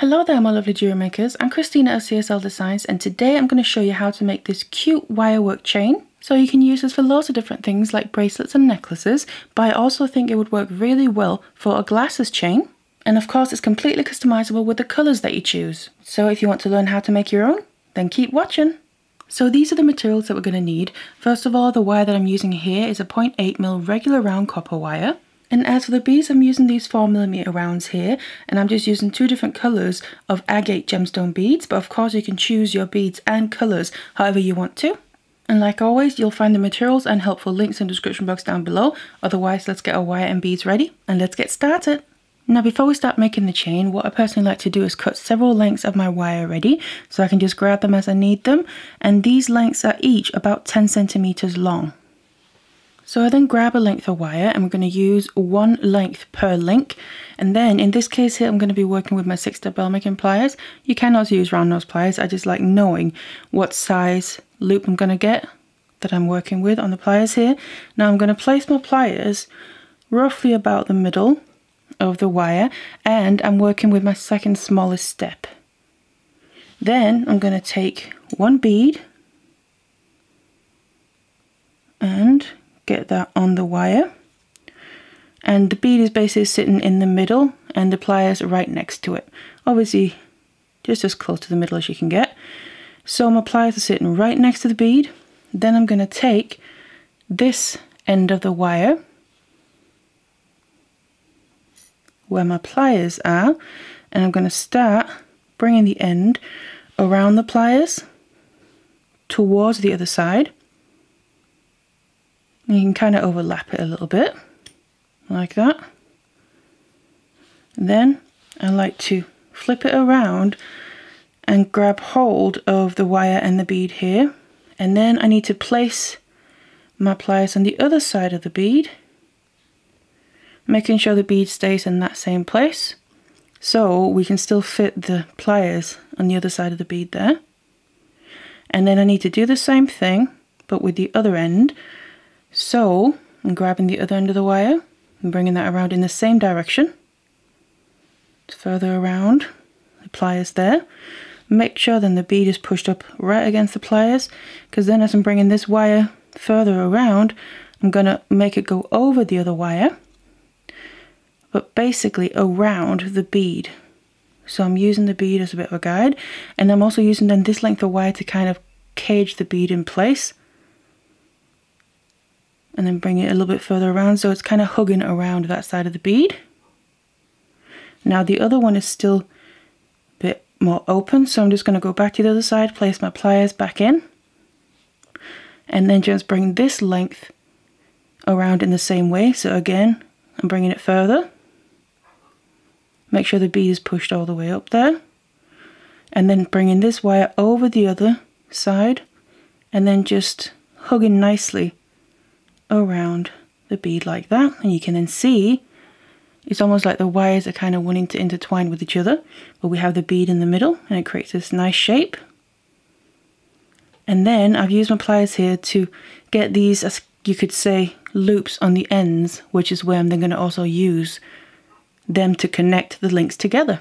Hello there my lovely jewelry makers, I'm Christina of CSL Designs and today I'm going to show you how to make this cute wirework chain. So you can use this for lots of different things like bracelets and necklaces, but I also think it would work really well for a glasses chain. And of course it's completely customizable with the colours that you choose. So if you want to learn how to make your own, then keep watching. So these are the materials that we're going to need. First of all, the wire that I'm using here is a 0.8mm regular round copper wire. And as for the beads, I'm using these 4mm rounds here, and I'm just using two different colours of agate gemstone beads, but of course you can choose your beads and colours however you want to. And like always, you'll find the materials and helpful links in the description box down below. Otherwise, let's get our wire and beads ready, and let's get started. Now before we start making the chain, what I personally like to do is cut several lengths of my wire ready, so I can just grab them as I need them, and these lengths are each about 10 centimeters long. So I then grab a length of wire and we're going to use one length per link. And then in this case here, I'm going to be working with my six step bail making pliers. You can also use round nose pliers. I just like knowing what size loop I'm going to get that I'm working with on the pliers here. Now I'm going to place my pliers roughly about the middle of the wire and I'm working with my second smallest step. Then I'm going to take one bead and get that on the wire. And the bead is basically sitting in the middle and the pliers right next to it. Obviously just as close to the middle as you can get. So my pliers are sitting right next to the bead. Then I'm going to take this end of the wire where my pliers are and I'm going to start bringing the end around the pliers towards the other side you can kind of overlap it a little bit, like that. Then I like to flip it around and grab hold of the wire and the bead here. And then I need to place my pliers on the other side of the bead, making sure the bead stays in that same place. So we can still fit the pliers on the other side of the bead there. And then I need to do the same thing, but with the other end, so I'm grabbing the other end of the wire and bringing that around in the same direction. Further around the pliers there. Make sure then the bead is pushed up right against the pliers because then as I'm bringing this wire further around, I'm going to make it go over the other wire, but basically around the bead. So I'm using the bead as a bit of a guide, and I'm also using then this length of wire to kind of cage the bead in place and then bring it a little bit further around so it's kind of hugging around that side of the bead. Now the other one is still a bit more open so I'm just going to go back to the other side, place my pliers back in and then just bring this length around in the same way. So again, I'm bringing it further. Make sure the bead is pushed all the way up there. And then bringing this wire over the other side and then just hugging nicely around the bead like that and you can then see it's almost like the wires are kind of wanting to intertwine with each other but we have the bead in the middle and it creates this nice shape and then I've used my pliers here to get these as you could say loops on the ends which is where I'm then going to also use them to connect the links together.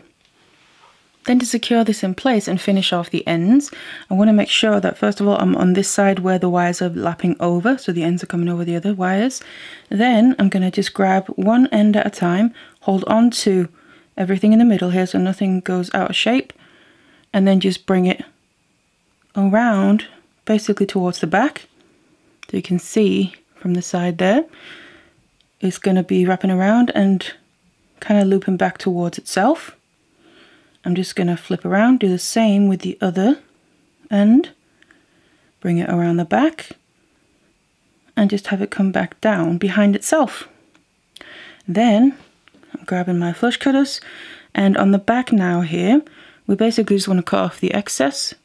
Then to secure this in place and finish off the ends, I want to make sure that first of all I'm on this side where the wires are lapping over, so the ends are coming over the other wires. Then I'm going to just grab one end at a time, hold on to everything in the middle here so nothing goes out of shape, and then just bring it around basically towards the back. So you can see from the side there, it's going to be wrapping around and kind of looping back towards itself. I'm just going to flip around, do the same with the other end, bring it around the back, and just have it come back down behind itself. Then I'm grabbing my flush cutters, and on the back now here, we basically just want to cut off the excess,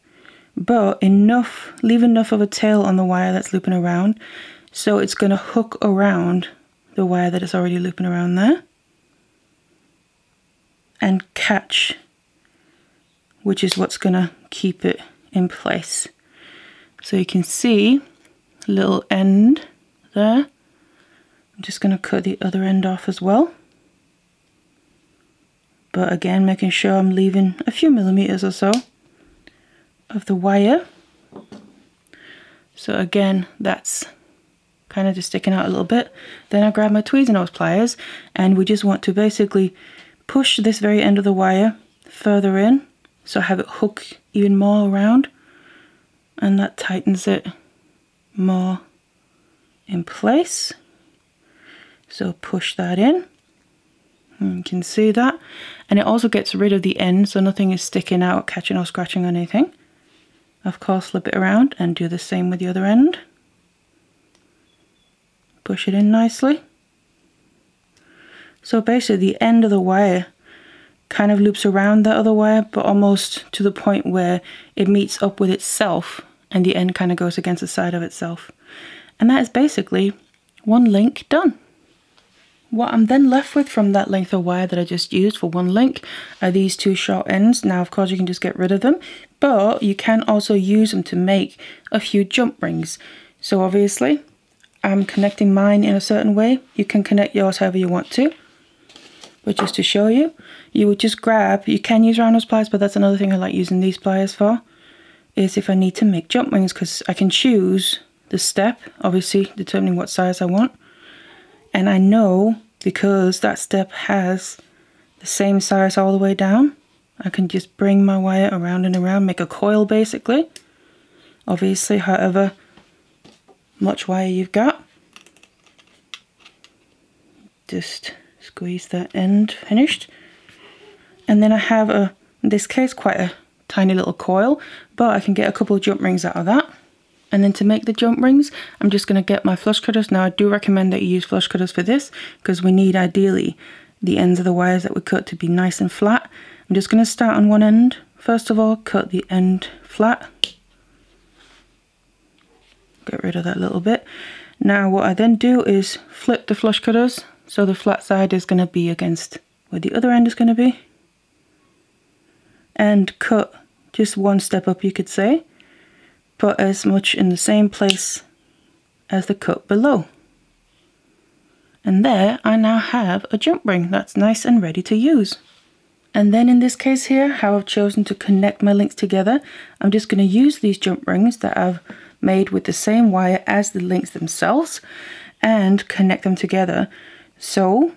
but enough, leave enough of a tail on the wire that's looping around, so it's going to hook around the wire that is already looping around there and catch which is what's going to keep it in place. So you can see a little end there. I'm just going to cut the other end off as well. But again, making sure I'm leaving a few millimeters or so of the wire. So again, that's kind of just sticking out a little bit. Then I grab my Tweezernose pliers and we just want to basically push this very end of the wire further in so I have it hook even more around and that tightens it more in place. So push that in. And you can see that. And it also gets rid of the end so nothing is sticking out, catching or scratching on anything. Of course, flip it around and do the same with the other end. Push it in nicely. So basically the end of the wire kind of loops around the other wire, but almost to the point where it meets up with itself and the end kind of goes against the side of itself. And that is basically one link done. What I'm then left with from that length of wire that I just used for one link are these two short ends. Now, of course, you can just get rid of them, but you can also use them to make a few jump rings. So obviously, I'm connecting mine in a certain way. You can connect yours however you want to. But just to show you, you would just grab, you can use nose pliers, but that's another thing I like using these pliers for, is if I need to make jump rings, because I can choose the step, obviously determining what size I want. And I know because that step has the same size all the way down, I can just bring my wire around and around, make a coil basically. Obviously, however much wire you've got. Just squeeze that end finished. And then I have a, in this case, quite a tiny little coil, but I can get a couple of jump rings out of that. And then to make the jump rings, I'm just going to get my flush cutters. Now I do recommend that you use flush cutters for this because we need ideally the ends of the wires that we cut to be nice and flat. I'm just going to start on one end. First of all, cut the end flat. Get rid of that little bit. Now what I then do is flip the flush cutters so the flat side is going to be against where the other end is going to be. And cut just one step up you could say, but as much in the same place as the cut below. And there I now have a jump ring that's nice and ready to use. And then in this case here, how I've chosen to connect my links together, I'm just going to use these jump rings that I've made with the same wire as the links themselves and connect them together so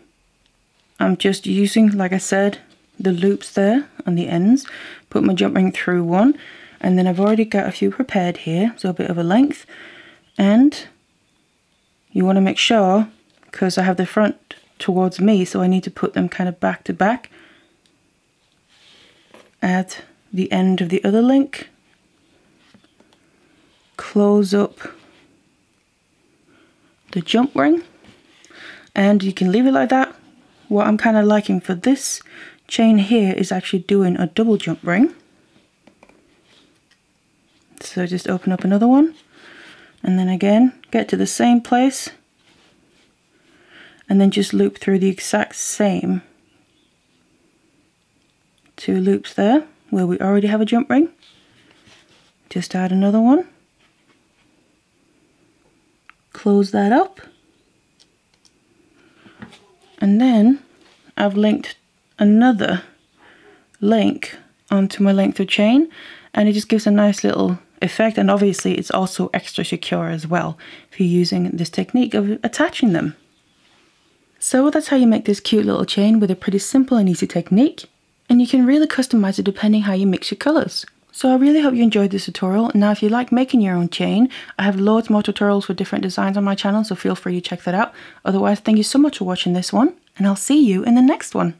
I'm just using, like I said, the loops there on the ends, put my jump ring through one, and then I've already got a few prepared here, so a bit of a length. And you want to make sure, because I have the front towards me, so I need to put them kind of back to back at the end of the other link. Close up the jump ring and you can leave it like that. What I'm kind of liking for this chain here is actually doing a double jump ring. So just open up another one and then again get to the same place and then just loop through the exact same two loops there where we already have a jump ring. Just add another one. Close that up and then I've linked another link onto my length of chain and it just gives a nice little effect and obviously it's also extra secure as well if you're using this technique of attaching them. So that's how you make this cute little chain with a pretty simple and easy technique and you can really customize it depending how you mix your colors. So I really hope you enjoyed this tutorial. Now if you like making your own chain, I have loads more tutorials for different designs on my channel, so feel free to check that out. Otherwise, thank you so much for watching this one, and I'll see you in the next one.